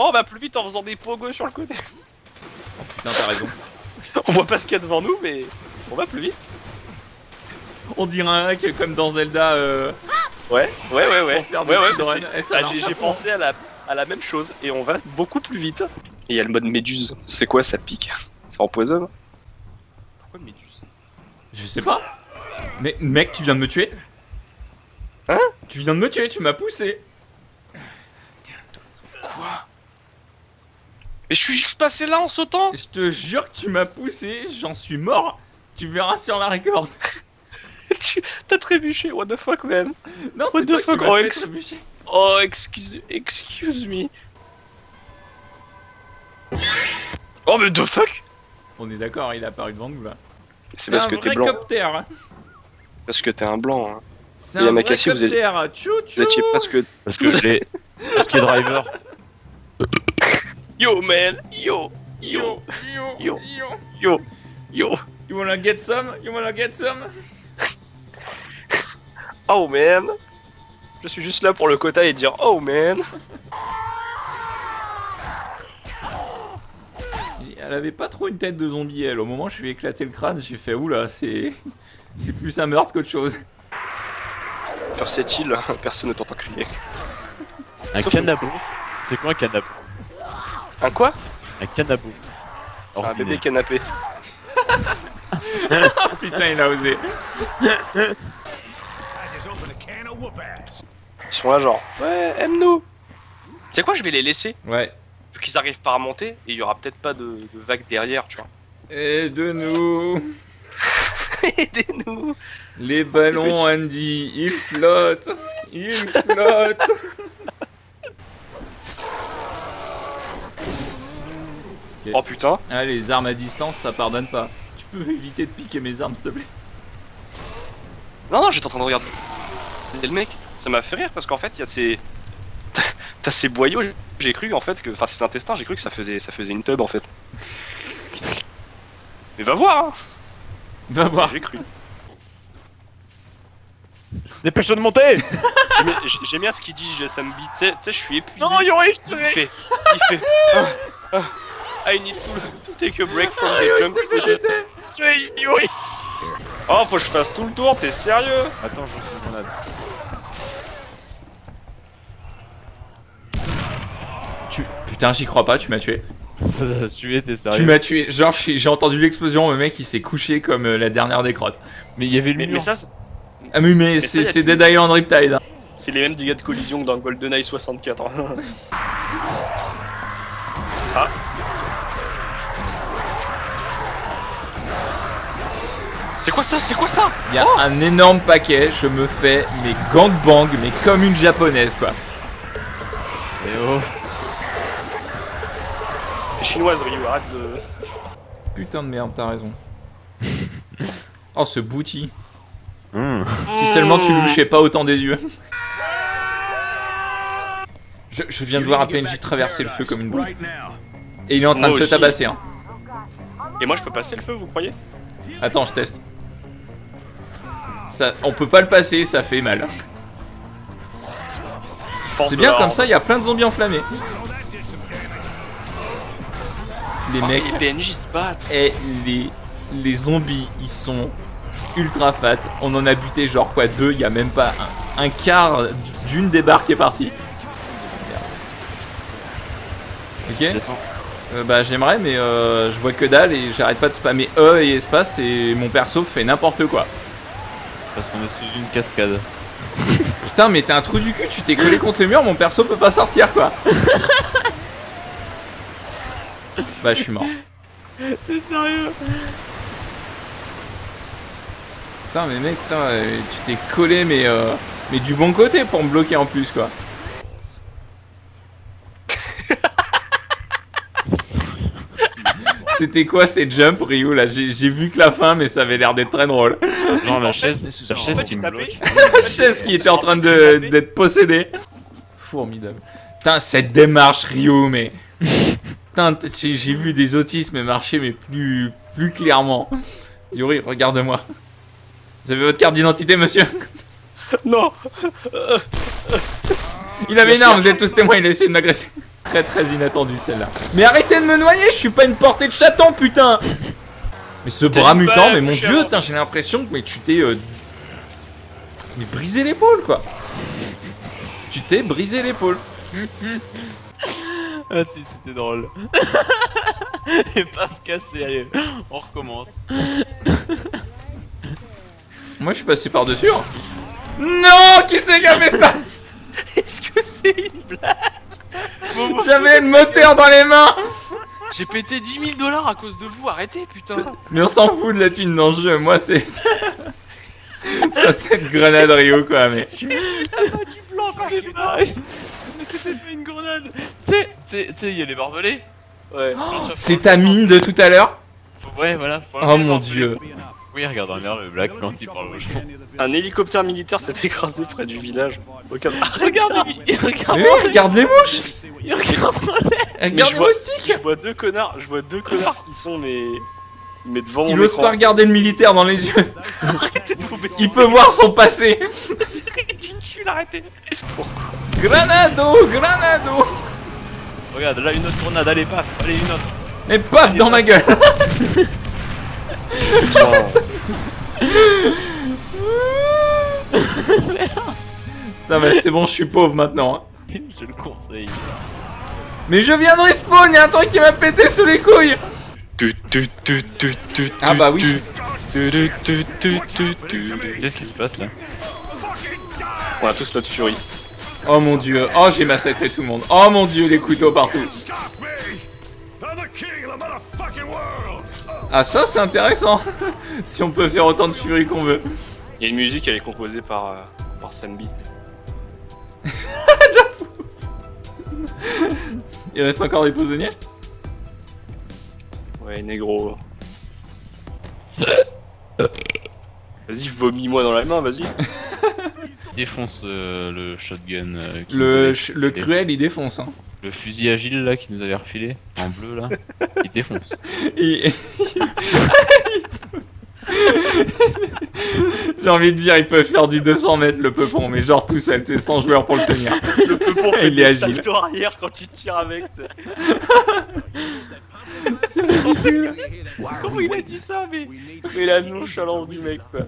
Oh, on va plus vite en faisant des pogos sur le côté. Putain, t'as raison. On voit pas ce qu'il y a devant nous, mais on va plus vite. On dirait un hack comme dans Zelda. Euh... Ouais, ouais, ouais, ouais. Ouais, ouais, c'est- ça ah, j'ai pensé à la, à la même chose et on va beaucoup plus vite. Et il y a le mode méduse. C'est quoi ça pique? Ça empoisonne? Pourquoi méduse? Je sais pas. Mais mec, tu viens de me tuer Hein? Tu viens de me tuer, tu m'as poussé. Mais je suis juste passé là en sautant Je te jure que tu m'as poussé, j'en suis mort. Tu verras sur la record. Tu- T'as trébuché, what the fuck man Non, What c'est the toi qui fuck, m'as oh, fait ex- trébucher. Oh, excuse, excuse me. Oh, mais the fuck On est d'accord, il est apparu devant nous là. C'est parce un que t'es blanc. coptère. Parce que t'es un blanc. Hein. C'est un vrai Yamakasi, vous êtes- Vous étiez presque. Parce que les. Tout ce qui est driver. Yo man, yo, yo, yo, Yo. yo. yo, yo. You wanna get some? You wanna get some? Oh man. Je suis juste là pour le quota et dire oh man. Elle avait pas trop une tête de zombie, elle. Au moment où je lui ai éclaté le crâne, j'ai fait oula, c'est. C'est plus un meurtre qu'autre chose. Sur cette île, personne ne t'entend crier. Un canabo. C'est quoi un canabo Un quoi Un canabo. C'est un bébé canapé. Putain, il a osé. Ils sont là genre ouais, aime-nous. C'est quoi, je vais les laisser. Ouais. Vu qu'ils arrivent pas à remonter et il y aura peut-être pas de, de vague derrière, tu vois. Et de nous. Aidez-nous. Les ballons, Andy, ils flottent. Ils flottent. Oh putain. Ah, les armes à distance, ça pardonne pas. Tu peux éviter de piquer mes armes, s'il te plaît. Non, non, j'étais en train de regarder le mec. Ça m'a fait rire parce qu'en fait, il y a ces. T'as ces boyaux, j'ai cru en fait que. Enfin, ces intestins, j'ai cru que ça faisait, ça faisait une tub en fait. Mais va voir, hein. Va voir. J'ai cru. Dépêche-toi de monter J'aime bien- J'aime bien ce qu'il dit, je- ça me bite. Tu sais- je suis épuisé. Non, Yori, je il te fait. Il fait. ah, ah, I need to, to take a break from Ah, the junk food. Tu Yori. Oh, faut que je fasse tout le tour, t'es sérieux Attends, je suis une grenade. Tu... Putain, j'y crois pas, tu m'as tué. tu es, t'es Tu sérieux m'as tué. Genre, j'ai entendu l'explosion, le mec il s'est couché comme euh, la dernière des crottes. Mais il y avait le mais, mur. mais ça, c'est- Ah, oui, mais, ça, c'est. Dead Island Riptide. hein. c'est les mêmes dégâts de collision que dans GoldenEye 64. ah. C'est quoi ça? C'est quoi ça? Il y a un énorme paquet, je me fais mes gangbang, mais comme une japonaise quoi. Eh oh. T'es chinoise, Ryu, arrête de. Putain de merde, t'as raison. Oh, ce bouti. Hmm. Si seulement tu louchais pas autant des yeux. Je, je viens de voir un PNJ traverser le feu comme une brute. Et il est en train Moi de se aussi. tabasser. Hein. Et moi, je peux passer le feu, vous croyez? Attends, je teste. Ça, on peut pas le passer, ça fait mal. C'est bien comme ça, il y a plein de zombies enflammés. Les Ah, mecs Les PNJ se battent. et les, les zombies, ils sont ultra fat. On en a buté genre quoi deux, il y a même pas un, un quart d'une des barres qui est partie. Ok. Euh, Bah j'aimerais mais euh, je vois que dalle et j'arrête pas de spammer E et espace et mon perso fait n'importe quoi. Parce qu'on est sous une cascade. Putain mais t'es un trou du cul, tu t'es collé contre le mur, mon perso peut pas sortir quoi. bah je suis mort. T'es sérieux? Putain mais mec, putain, euh, tu t'es collé mais euh, mais du bon côté pour me bloquer en plus quoi. C'était quoi ces jumps Ryu là? J'ai vu que la fin mais ça avait l'air d'être très drôle. Non, la chaise, la chaise qui me bloque. La chaise qui était en train de- d'être possédée. Formidable. Putain cette démarche Ryu mais... Putain j'ai vu des autismes marcher mais plus, plus clairement. Yuri regarde-moi. Vous avez votre carte d'identité monsieur? Non Il avait une arme, vous êtes tous témoins, il a essayé de m'agresser. Très très inattendu celle-là. Mais arrêtez de me noyer, je suis pas une portée de chaton, putain Mais ce bras mutant, mais mon cher. dieu, j'ai l'impression que mais tu t'es... euh, Mais brisé l'épaule, quoi Tu t'es brisé l'épaule. Ah si, c'était drôle. Et paf, cassé, allez, on recommence. Moi, je suis passé par-dessus. hein. Non Qui c'est qui a fait ça? Est-ce que c'est une blague? J'avais le moteur dans les mains J'ai pété 10 000 dollars à cause de vous, arrêtez putain Mais on s'en fout de la thune dans le jeu, moi c'est... Ça c'est une grenade Rio quoi, mais... C'est pareil. Mais c'était pas une grenade. Tu sais, il y a les barbelés. Ouais. C'est ta mine de tout à l'heure Ouais, voilà. Oh mon dieu. Oui, regarde en l'air le black quand il parle aux gens. Un hélicoptère militaire s'est écrasé près du village. Regarde, Regarde, regarde les mouches Il regarde. Regarde je les vois- moustiques je vois deux connards, je vois deux connards qui sont mais mais devant Il mon ose écran. pas regarder le militaire dans les yeux Arrêtez de vous. Il peut voir son passé C'est ridicule, arrêtez. Granado Granado Regarde, là une autre grenade, allez, paf, allez, une autre. Et paf dans ma gueule Putain mais c'est bon, je suis pauvre maintenant. hein. Je le conseille. Mais je viens de respawn, y'a un truc qui m'a pété sous les couilles Ah bah oui. Qu'est-ce qui se passe là On a tous notre furie. Oh mon dieu, oh j'ai massacré tout le monde. Oh mon dieu, les couteaux partout. Ah ça c'est intéressant Si on peut faire autant de furie qu'on veut. Il y a une musique, elle est composée par euh, par Sanbi. Il reste encore des prisonniers? Ouais, négro. Vas-y, vomis-moi dans la main, vas-y. Défonce euh, le shotgun. euh, qui nous Le, ch- le cruel il défonce hein. Le fusil agile là qui nous avait refilé, en bleu là, il défonce. Il- J'ai envie de dire il peut faire du 200 mètres le peupon mais genre tout seul, t'es 100 joueurs pour le tenir. Le peupon fait Il est des agile. arrière quand tu tires avec. C'est ridicule. Comment il a dit ça, mais, mais la nonchalance du mec, quoi.